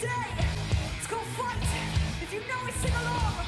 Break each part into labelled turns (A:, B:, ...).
A: It's called Fight. If you know it, sing along.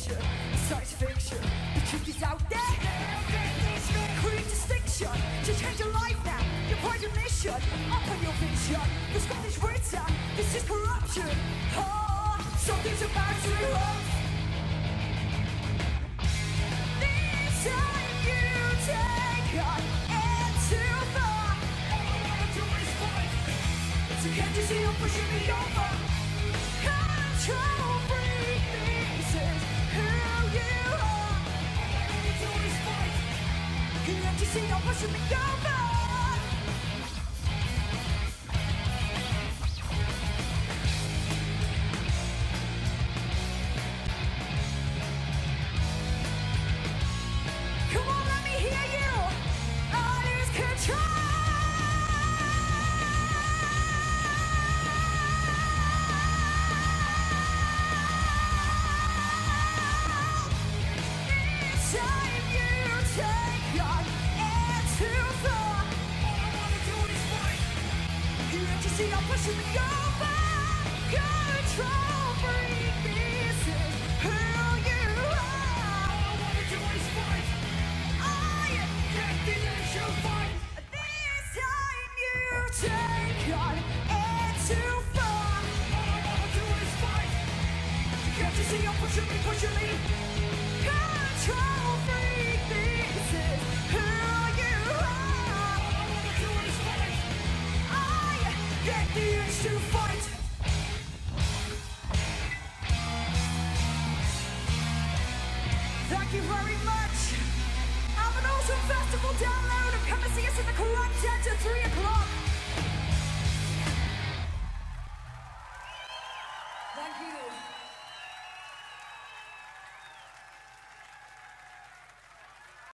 A: Addiction, science fiction. The truth is out there. Create distinction. To change your life now. Your point of mission Up on your vision. The Scottish written This is corruption. Oh, something's about to erupt. This time you take on it too far All I wanna do is fight so can't you see I'm pushing me over? Control let me hear you. I lose control. Time you take on see you pushing me, pushing me? Control Thank you very much. An awesome festival download and come and see us the 3 o'clock. Thank you.